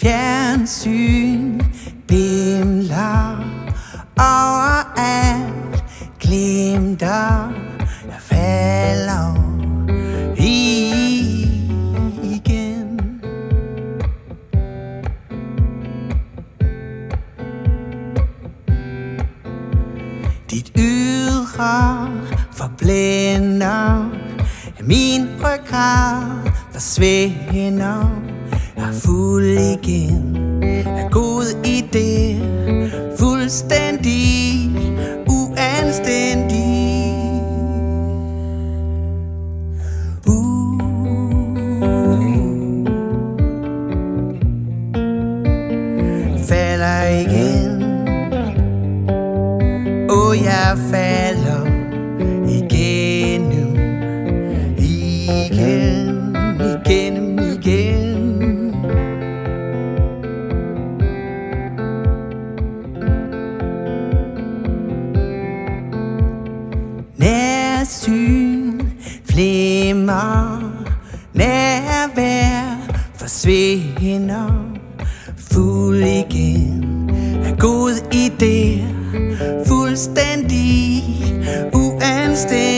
Fjernsyn bimler overalt Glimter Jeg falder i igen. Dit ydre forblænder Min ryggrad forsvinder Jeg er fuld igen syn. Flimmer Nærvær forsvinder. Fuld igen Er god idé Fuldstændig uanstændig.